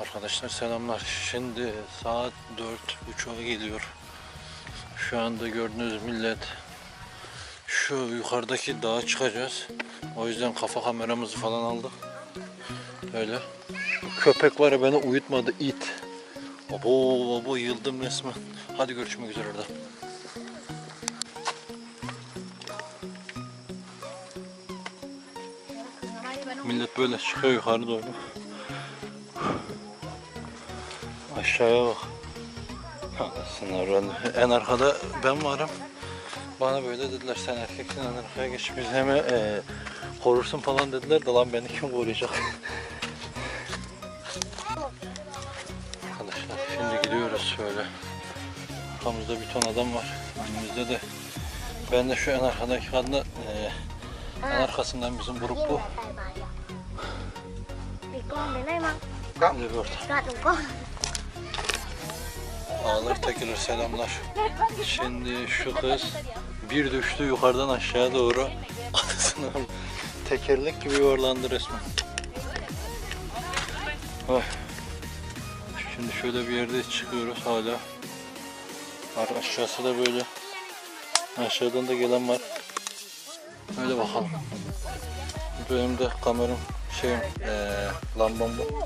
Arkadaşlar selamlar. Şimdi saat dört buçuğa geliyor. Şu anda gördüğünüz millet şu yukarıdaki dağa çıkacağız. O yüzden kafa kameramızı falan aldık. Öyle. Köpek var ya beni uyutmadı it. Abo abo yıldım resmen. Hadi görüşmek üzere orada. Millet böyle çıkıyor yukarı doğru. Aşağıya bak. Anasını. En arkada ben varım. Bana böyle dediler sen erkeksin en arkaya geç biz hemen e, korursun falan dediler de lan beni kim koruyacak? Arkadaşlar şimdi gidiyoruz şöyle. Arkamızda bir ton adam var. Önümüzde de ben de şu en arkadaki kadına e, en arkasından bizim grup bu. Thì Ağlar tekilir selamlar. Şimdi şu kız bir düştü yukarıdan aşağıya doğru. Anasını al- tekerlek gibi yuvarlandı resmen. Ay. Şimdi şöyle bir yerde çıkıyoruz hala. Aşağısı da böyle. Aşağıdan da gelen var. Öyle bakalım. Benim de kameram şeyim eee lambam bu.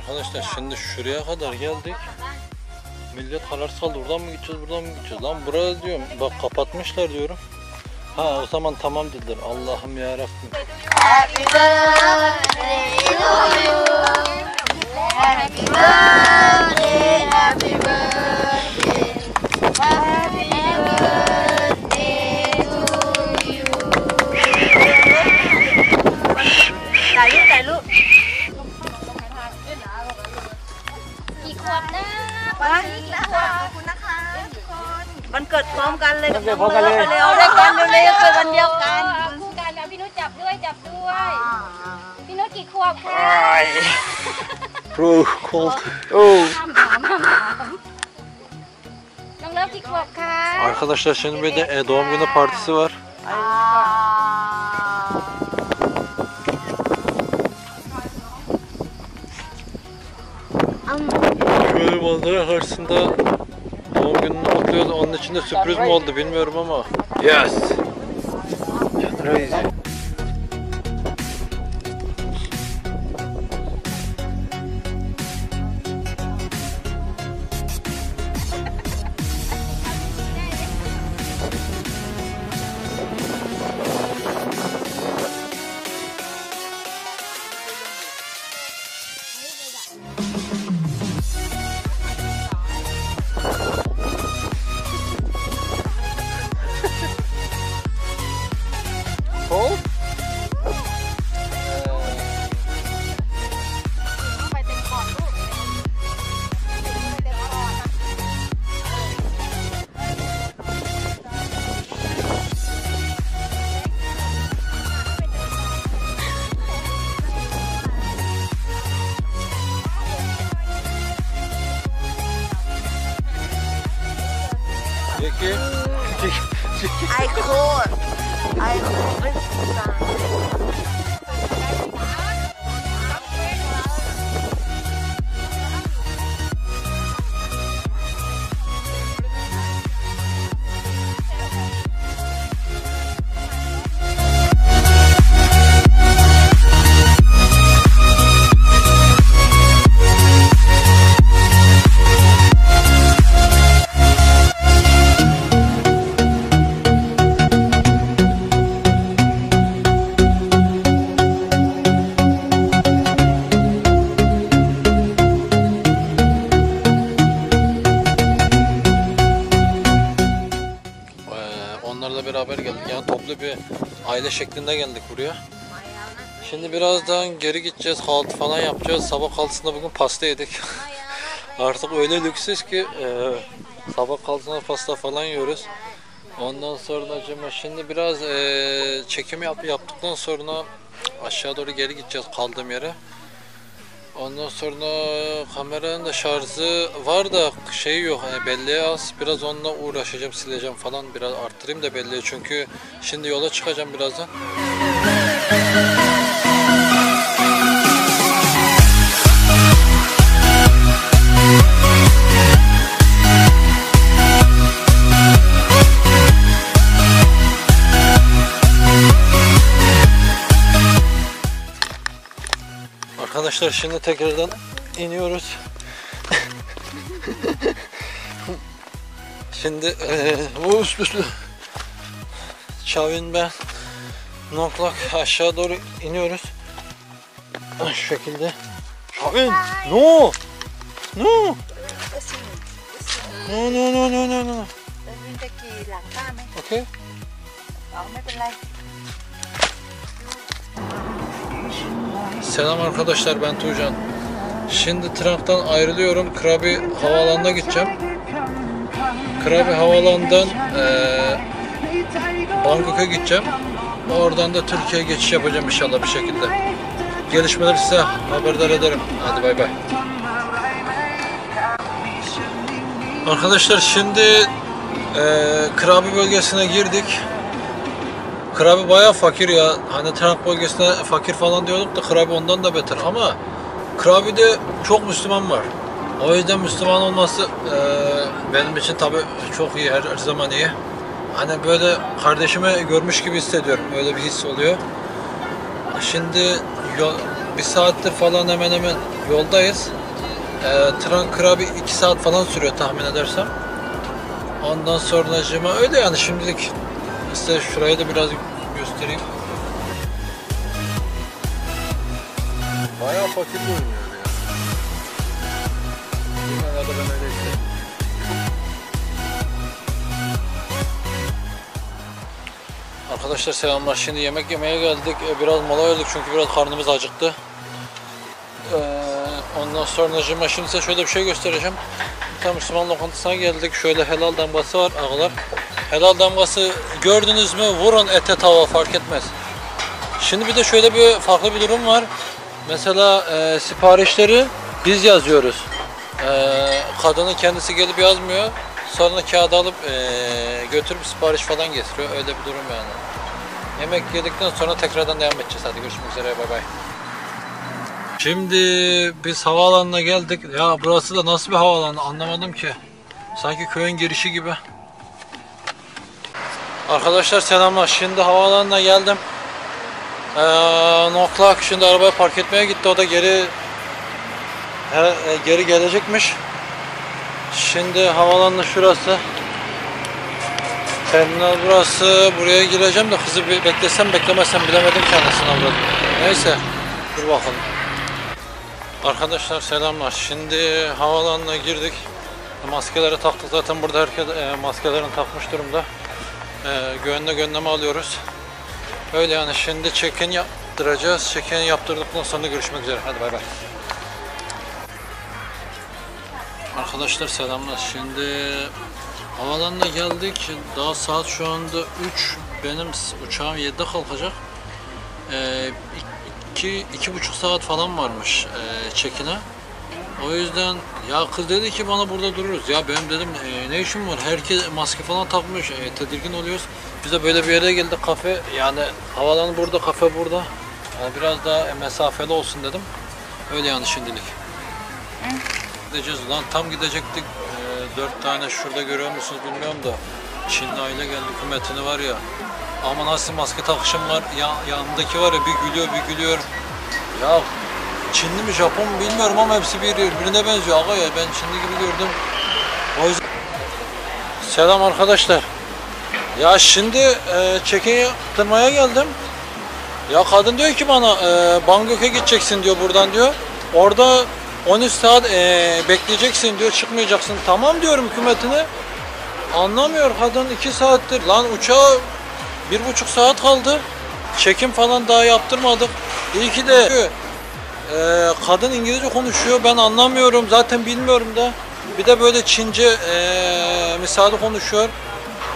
Arkadaşlar şimdi şuraya kadar geldik. Millet kararsız kaldı. Buradan mı gideceğiz, buradan mı gideceğiz? Lan buraya diyorum. Bak kapatmışlar diyorum. Ha o zaman tamam dediler. Allah'ım ya Rabbim. Happy birthday to you Happy birthday Happy birthday Happy มกันเลยกับ วันเกิดพร้อมกันเลย เร็วๆด้วยกันเร็วๆเกิดวันเดียวกัน คู่กันนะพี่นุชจับด้วยจับด้วย พี่นุชกี่ขวบคะ Bro, cold. Oh. น้องเลิฟกี่ขวบคะ Arkadaşlar şimdi bir de e, doğum günü partisi var. Şöyle manzara karşısında doğum gününü kutluyoruz. Onun için de sürpriz mi oldu bilmiyorum ama. Yes. Crazy. Ein Chor. Ein Prinzenstand. Onlarla beraber geldik. Yani toplu bir aile şeklinde geldik buraya. Şimdi birazdan geri gideceğiz. Kahvaltı falan yapacağız. Sabah kahvaltısında bugün pasta yedik. Artık öyle lüksüz ki e, sabah kahvaltısında pasta falan yiyoruz. Ondan sonra acaba şimdi biraz e, çekim yap, yaptıktan sonra aşağı doğru geri gideceğiz kaldığım yere. Ondan sonra kameranın da şarjı var da şey yok hani belleğe az. Biraz onunla uğraşacağım sileceğim falan biraz arttırayım da belleği çünkü şimdi yola çıkacağım birazdan. Arkadaşlar şimdi tekrardan iniyoruz. şimdi ee, bu üst üstü Çavin ben Noklak aşağı doğru iniyoruz. Şu şekilde. Çavin! No! No! No no no no no no. Okay. Selam arkadaşlar ben Tuğcan. Şimdi Trump'tan ayrılıyorum. Krabi havaalanına gideceğim. Krabi havaalanından eee Bangkok'a gideceğim. Oradan da Türkiye'ye geçiş yapacağım inşallah bir şekilde. Gelişmeleri size haberdar ederim. Hadi bay bay. Arkadaşlar şimdi eee Krabi bölgesine girdik. Krabi bayağı fakir ya. Hani Trump bölgesine fakir falan diyorduk da Krabi ondan da beter ama Krabi'de çok Müslüman var. O yüzden Müslüman olması eee, benim için tabi çok iyi, her, her zaman iyi. Hani böyle kardeşimi görmüş gibi hissediyorum. Öyle bir his oluyor. Şimdi yol, bir saattir falan hemen hemen yoldayız. Eee Tran Krabi 2 saat falan sürüyor tahmin edersem. Ondan sonracığıma öyle yani şimdilik size şurayı da biraz göstereyim. Bayağı fakir görünüyor ya. Bilmem da ben öyle işte. Arkadaşlar selamlar. Şimdi yemek yemeye geldik. Ee, Biraz mola verdik çünkü biraz karnımız acıktı. Ee, ondan sonra şimdi size şöyle bir şey göstereceğim. Bir tane Müslüman lokantasına geldik. Şöyle helal damgası var ağlar. Helal damgası gördünüz mü vurun ete tava fark etmez. Şimdi bir de şöyle bir farklı bir durum var. Mesela e, siparişleri biz yazıyoruz. E, kadının kendisi gelip yazmıyor. Sonra kağıdı alıp e, götürüp sipariş falan getiriyor. Öyle bir durum yani. Yemek yedikten sonra tekrardan devam edeceğiz. Hadi görüşmek üzere. Bay bay. Şimdi biz havaalanına geldik. Ya burası da nasıl bir havaalanı anlamadım ki. Sanki köyün girişi gibi. Arkadaşlar selamlar. Şimdi havaalanına geldim. Ee, Noklak şimdi arabayı park etmeye gitti. O da geri he, e, geri gelecekmiş. Şimdi havaalanı şurası. Terminal burası. Buraya gireceğim de kızı bir beklesem beklemesem bilemedim kendisini avradım. Neyse. Dur bakalım. Arkadaşlar selamlar. Şimdi havaalanına girdik. Maskeleri taktık. Zaten burada herkes e, maskelerini takmış durumda. E, güvenle gönleme alıyoruz. Öyle yani şimdi check-in yaptıracağız. Check-in yaptırdıktan sonra görüşmek üzere. Hadi bay bay. Arkadaşlar selamlar. Şimdi havaalanına geldik. Daha saat şu anda 3. Benim uçağım 7'de kalkacak. İki, iki buçuk saat falan varmış e, çekine. O yüzden ya kız dedi ki bana burada dururuz. Ya benim dedim e, ne işim var? Herkes maske falan takmış. E, tedirgin oluyoruz. Biz de böyle bir yere geldik kafe. Yani havalanı burada, kafe burada. Yani biraz daha mesafeli olsun dedim. Öyle yani şimdilik. Gideceğiz lan tam gidecektik. E, dört tane şurada görüyor musunuz bilmiyorum da. Çinli aile geldi hükümetini var ya. Ama nasıl maske takışım var. Ya, yanındaki var ya bir gülüyor bir gülüyor. Ya Çinli mi Japon mu bilmiyorum ama hepsi bir birbirine benziyor. Aga ya ben Çinli gibi gördüm. O yüzden... Selam arkadaşlar. Ya şimdi e, yaptırmaya geldim. Ya kadın diyor ki bana e, Bangkok'a gideceksin diyor buradan diyor. Orada 13 saat e, bekleyeceksin diyor çıkmayacaksın. Tamam diyorum hükümetine. Anlamıyor kadın 2 saattir. Lan uçağa bir buçuk saat kaldı. Çekim falan daha yaptırmadık. İyi ki de e, kadın İngilizce konuşuyor. Ben anlamıyorum. Zaten bilmiyorum da. Bir de böyle Çince e, misali konuşuyor.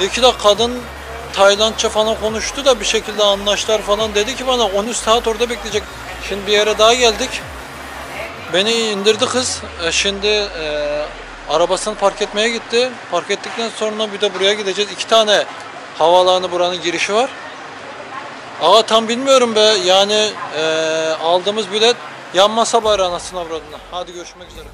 İyi ki de kadın Taylandça falan konuştu da bir şekilde anlaştılar falan. Dedi ki bana 13 saat orada bekleyecek. Şimdi bir yere daha geldik. Beni indirdi kız. E, şimdi e, arabasını park etmeye gitti. Park ettikten sonra bir de buraya gideceğiz. İki tane havaalanı buranın girişi var. Ama tam bilmiyorum be. Yani e, aldığımız bilet yan masa var anasını avradına. Hadi görüşmek üzere.